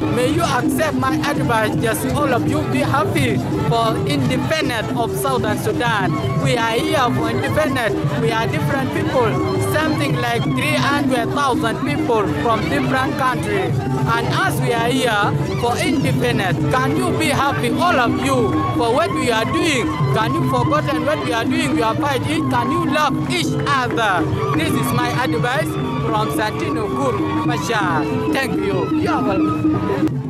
may you accept my advice. Just all of you be happy for independence of Southern Sudan. We are here for independence. We are different people, something like 300,000 people from different countries. And as we are here for independence, can you be happy, all of you, for what we are doing? Can you forgotten what we are doing? We are fighting. Can you love each other? This is my advice from Santino Gur Mashar. Thank you. You are welcome.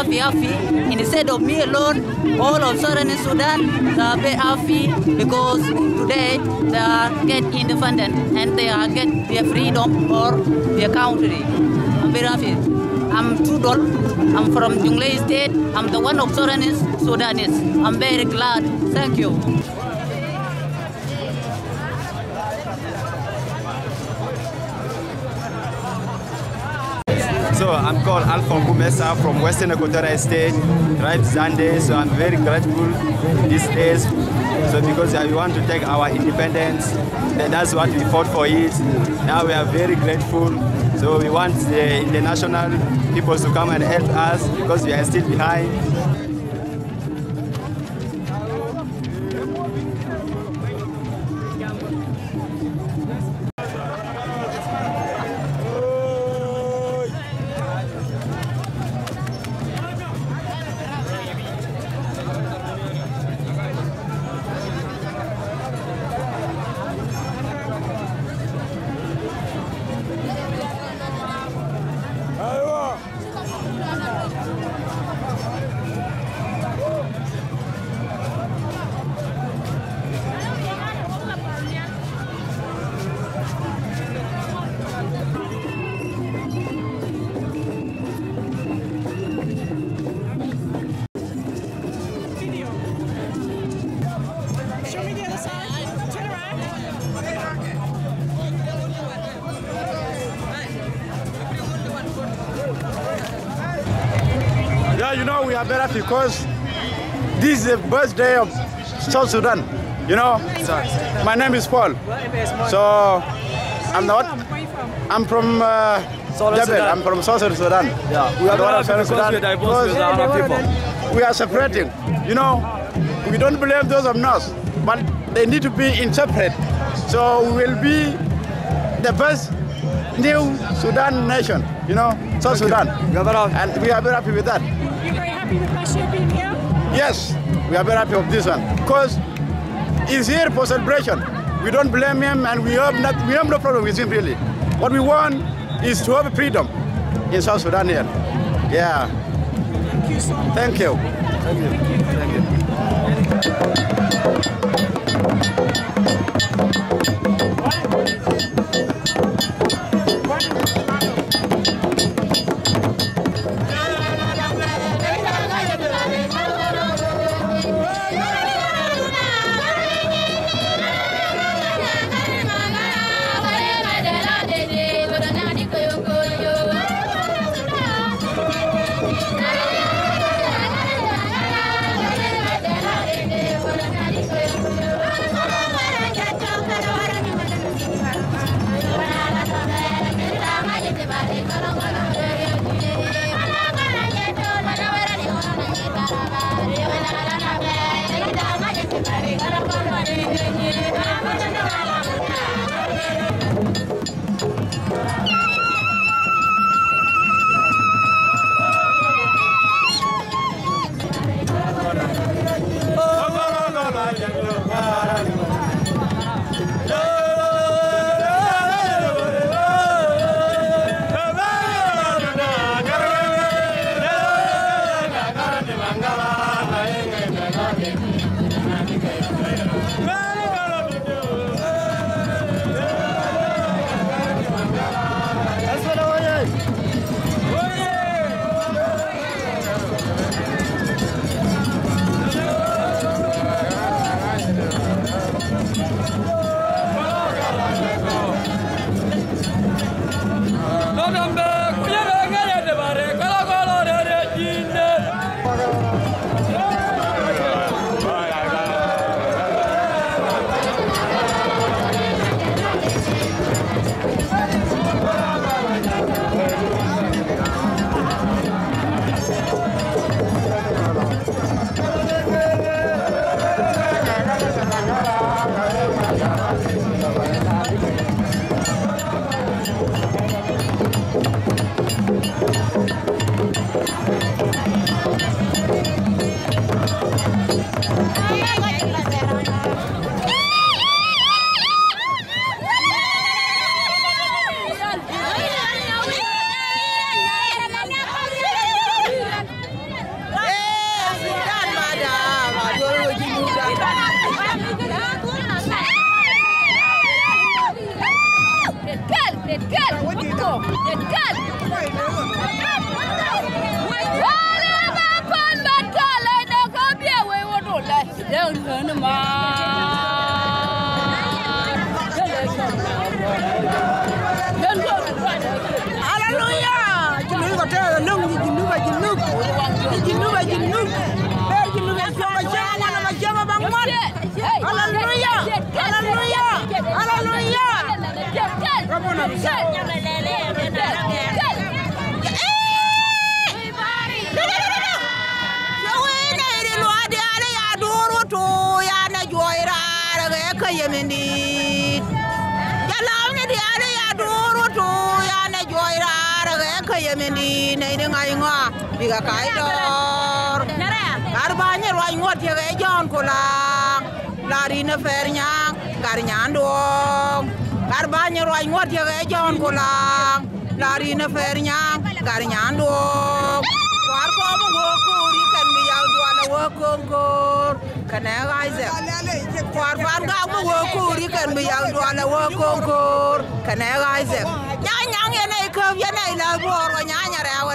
Happy, happy. Instead of me alone, all of Southern Sudan, they are happy because today they are get independent and they are get their freedom for their country. I'm very happy. I'm Tudor. I'm from Jonglei State. I'm the one of Southern Sudanese. I'm very glad. Thank you. I'm called Alphonse Gumesa from Western Equatorial State, right Zande. So I'm very grateful these days. So because we want to take our independence, then that's what we fought for it. Now we are very grateful. So we want the international people to come and help us because we are still behind. Yeah, you know, we are better because this is the birthday of South Sudan. You know, my name is Paul. So, I'm not. Where are you from? I'm from uh. I'm from Southern Sudan. Yeah, we are Southern happy because we are diverse with Because our people. We are separating. You know, we don't blame those of North, but they need to be in separate. So we will be the first new Sudan nation. You know, South Sudan. And we are very happy with that. Yes, we are very happy of this one because he's here for celebration. We don't blame him, and we have not, we have no problem with him really. What we want is to have freedom in South Sudan here. Yeah. Thank you so much. Thank you. Thank you. Thank you. Thank you. Wow, Yadikan. Wale mapan batala na kabia wewe dola. Leo ndio maa. Hallelujah! Hallelujah! Hallelujah! biga kai dor garbanya roi ngot ya ga jon kulang lari na fernya garnya ndong garbanya roi ngot ya ga jon kulang lari na fernya garnya ndong war ko mo go kuri kan mi yaw do ala wo kongor kana gaize war ban ga mo go kuri kan mi yaw do ala wo kongor kana gaize nya nya ne ko ya ne la bo ro nya nya ra wa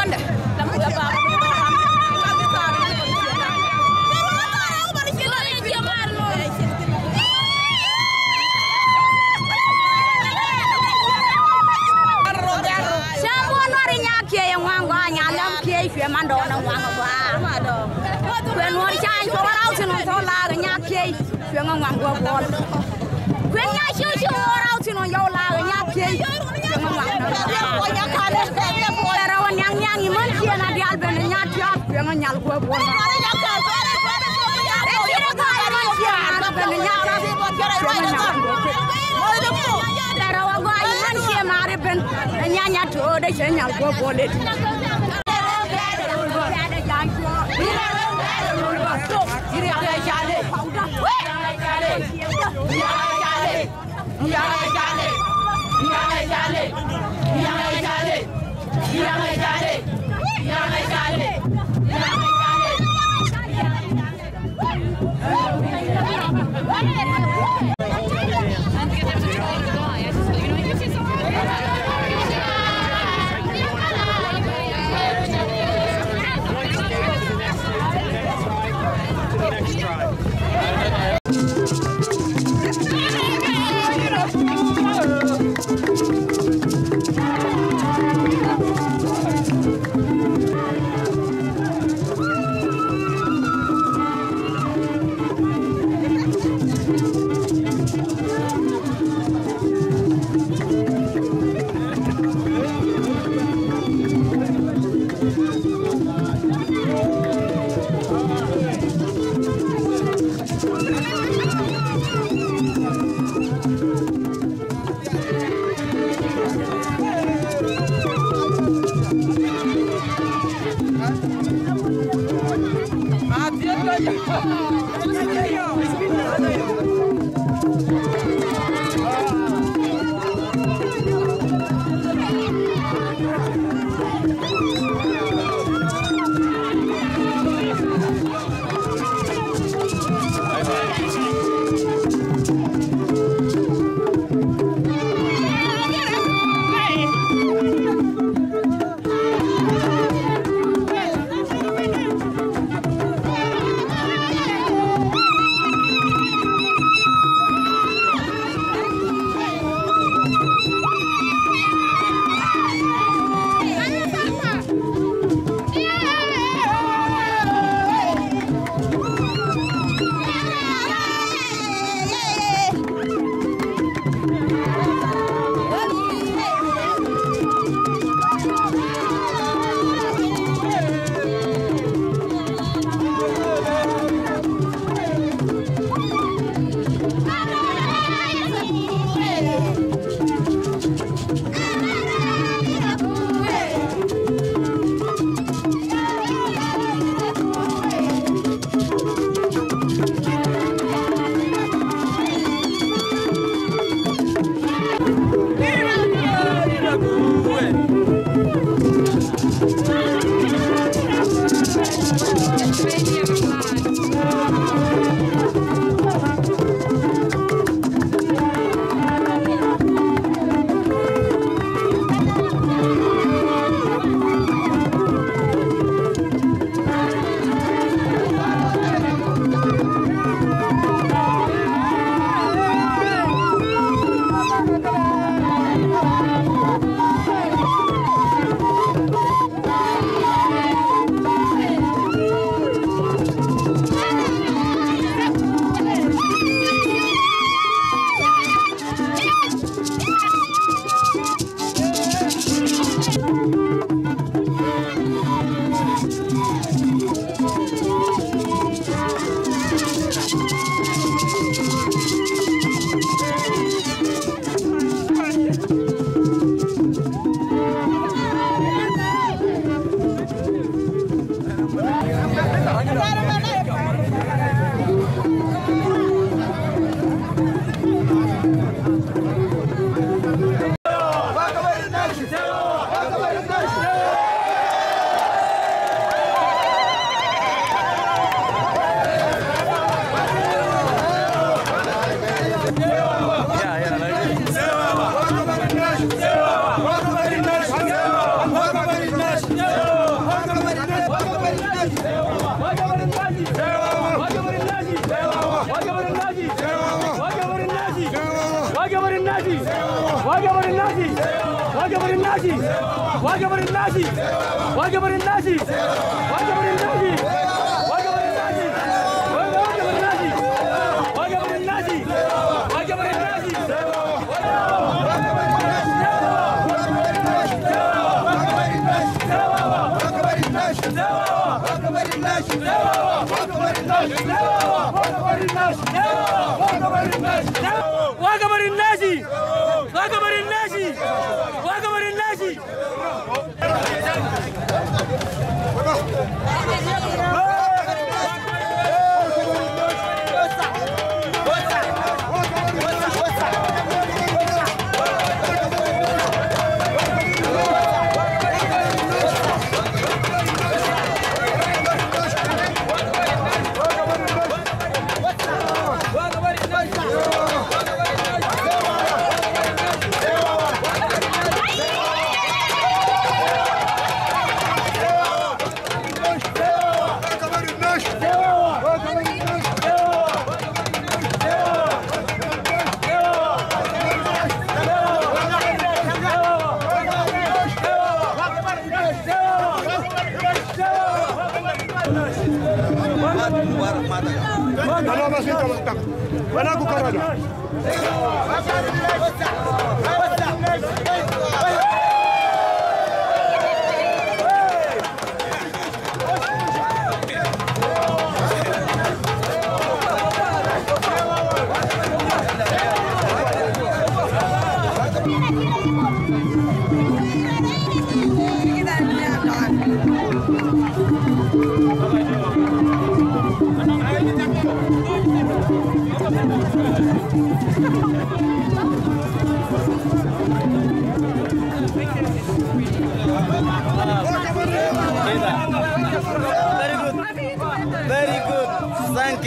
konde lamu ba phía man đồ nó ngoan ngoan quá quyền ngồi chai cho bao lâu thì nó thâu la cái nhà kia phía ngoan ngoan quá quá quyền nhà siêu siêu iman dia na dia albenya dia yang nyal gua buat nyanya do de nyanya go jangan Yeah, yeah, yeah.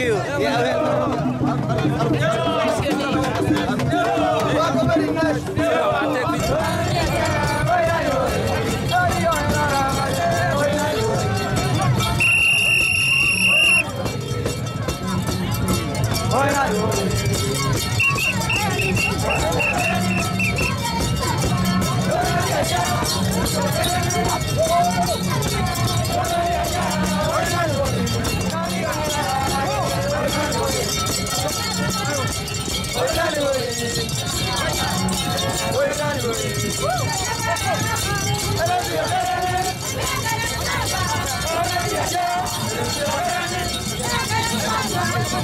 You. Yeah.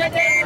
Aywa!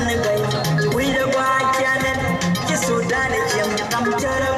Kamnan ne bai tuwi da ba chanen ki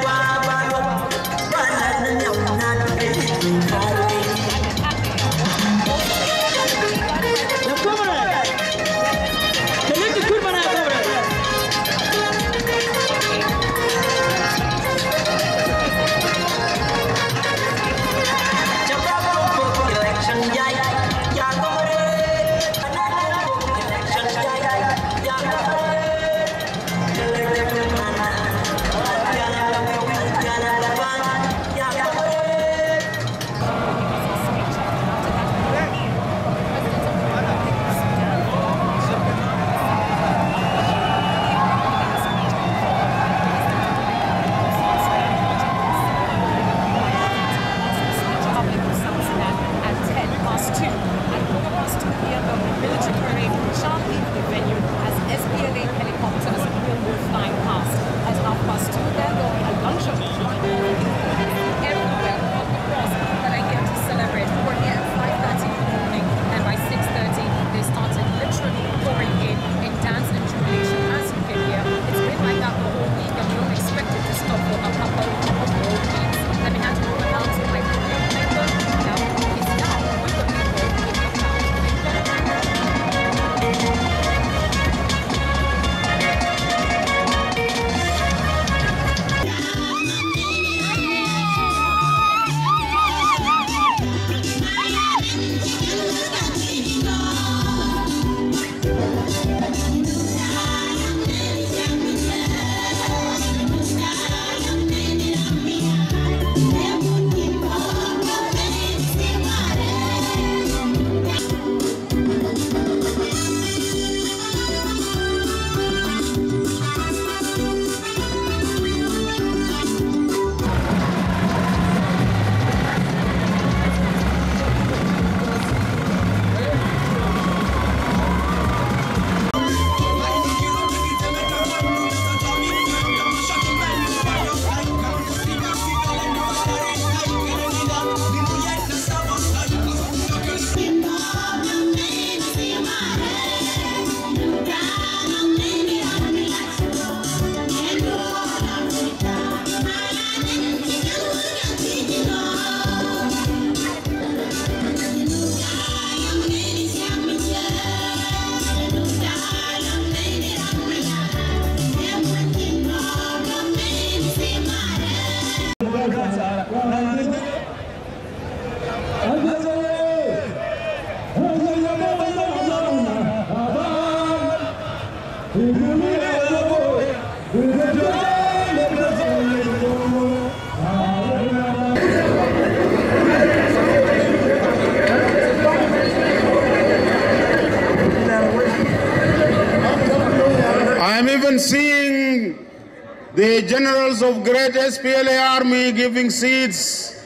the generals of great SPLA army giving seats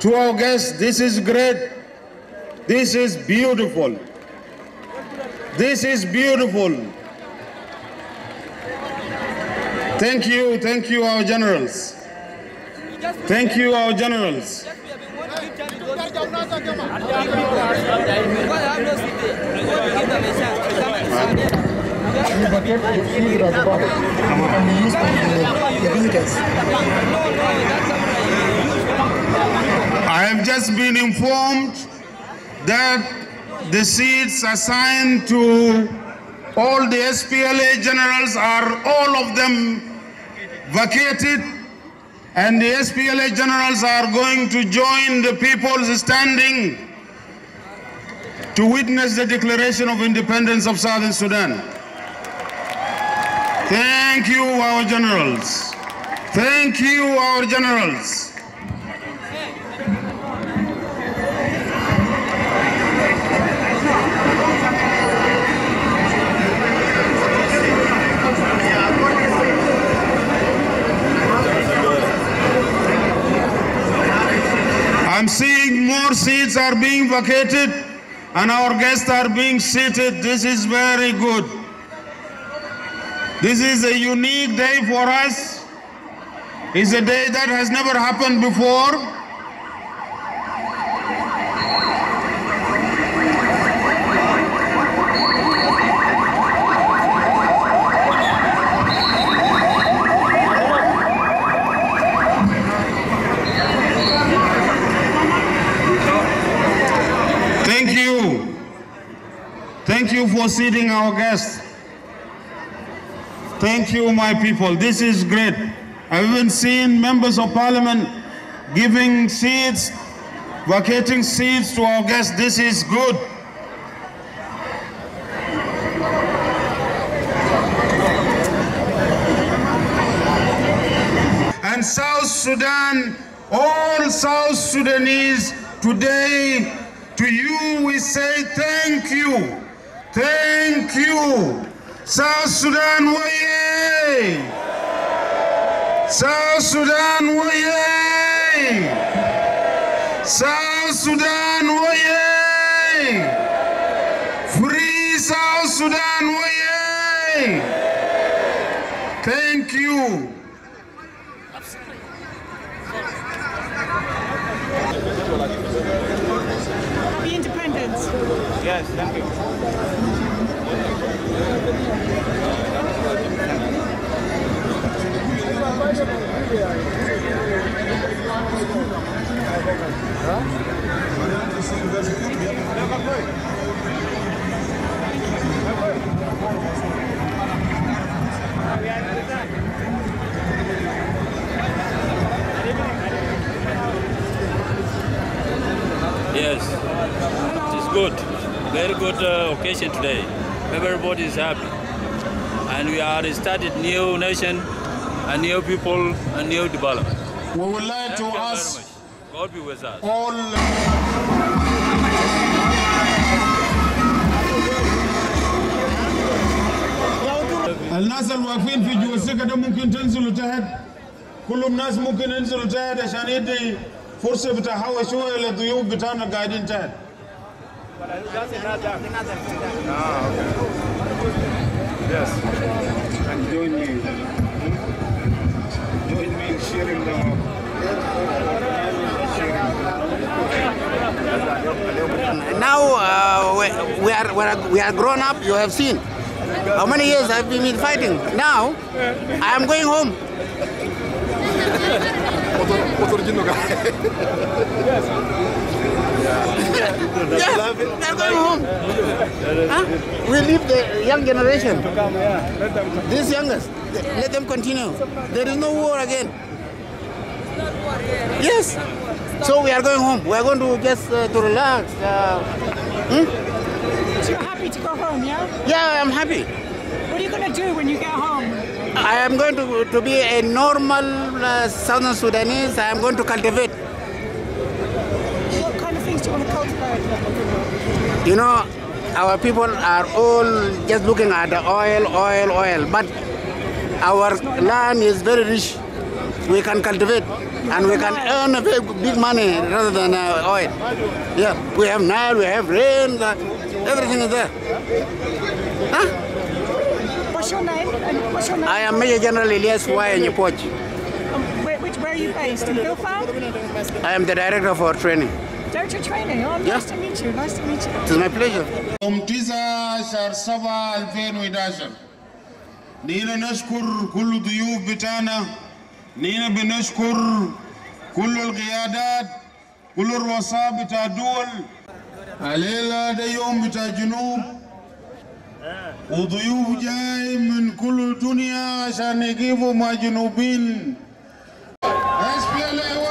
to our guests. This is great. This is beautiful. This is beautiful. Thank you, thank you, our generals. Thank you, our generals. I have just been informed that the seats assigned to all the SPLA generals are all of them vacated and the SPLA generals are going to join the people standing to witness the declaration of independence of Southern Sudan. Thank you, our generals. Thank you, our generals. I'm seeing more seats are being vacated and our guests are being seated. This is very good. This is a unique day for us. It's a day that has never happened before. Thank you. Thank you for seating our guests. Thank you, my people. This is great. I've even seen members of parliament giving seats, vacating seats to our guests. This is good. And South Sudan, all South Sudanese today, to you we say thank you. Thank you. South Sudan waye! South Sudan waye! South Sudan waye! Free South Sudan waye! Thank you. Happy independence. Yes, thank you. Yes, it is good. Very good uh, occasion today Everybody is happy. And we are started new nation, a new people, a new development. We would like to Thank you very ask much. God be with us. all الناس الواقفين في جوا السكة ده ممكن تنزلوا تحت كلهم ناس ممكن ينزلوا تحت عشان يدي فرصة بتاع شوية للضيوف بتاعنا قاعدين تحت Yes. And join me. Join me in sharing the Now uh, we, we, are, we, are, we are grown up, you have seen. How many years I've been fighting? Now, I am going home. Yes, they're going home. Huh? We leave the young generation. These youngest, let them continue. There is no war again. Yes. So we are going home. We are going to just uh, to relax. Uh, hmm? So you're happy to go home, yeah? Yeah, I'm happy. What are you going to do when you get home? I am going to, to be a normal uh, Southern Sudanese. I am going to cultivate. What kind of things do you want to cultivate? You know, our people are all just looking at the oil, oil, oil. But our land is very rich. We can cultivate and we can earn a very big money rather than uh, oil. Yeah, we have Nile, we have rain, uh, everything is there. What's your name? And what's your name? I am Major General Elias Nyepoch. Where, which, where are you based? In Bilpam? I am the director for training. Director of training. Oh, nice to meet you. Nice to meet you. It is my pleasure. يوم 19 7 2011 نينا نشكر كل ضيوف بتاعنا نينا بنشكر كل القيادات كل الرؤساء بتاع الدول الليلة ده يوم بتاع جنوب وضيوف جاي من كل الدنيا عشان يقفوا مع جنوبين SPLA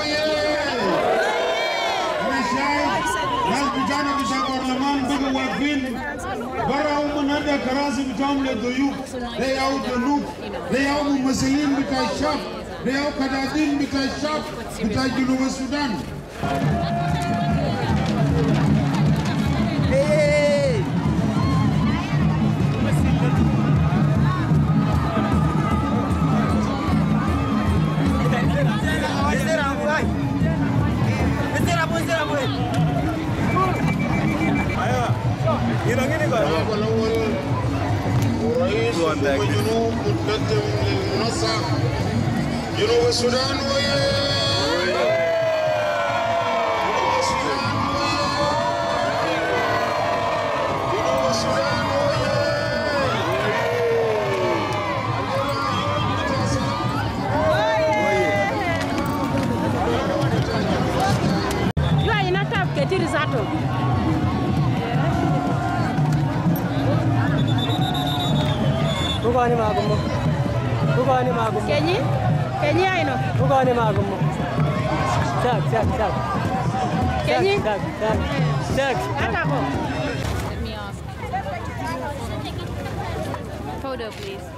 Karazi vitamle doyuk, da yawo donuk, da yawo mumasalin bita shaf, da yawo kadadin bita shaf, bita junuba Sudan. للمنصة جنوب السودان Jua Bugani magumo. Kenyi? Kenyi aino? Bugani magumo. Chak, chak, chak. Kenyi? Chak, chak, chak. Hata ko. Let me ask. Photo, please.